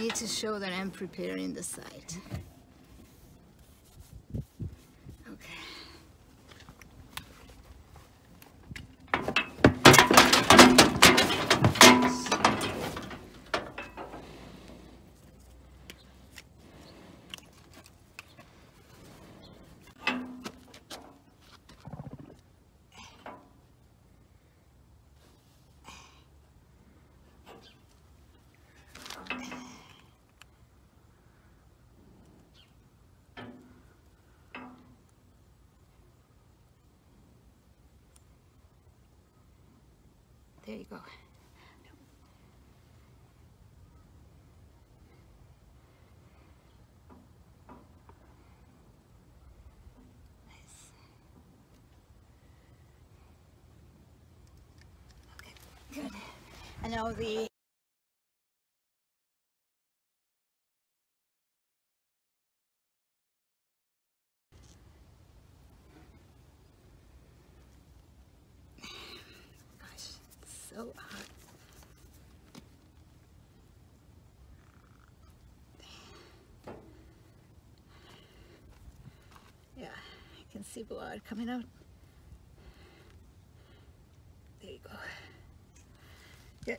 need to show that I'm preparing the site. Okay. There you go. Nice. Okay, good. And now the can see blood coming out. There you go. Good.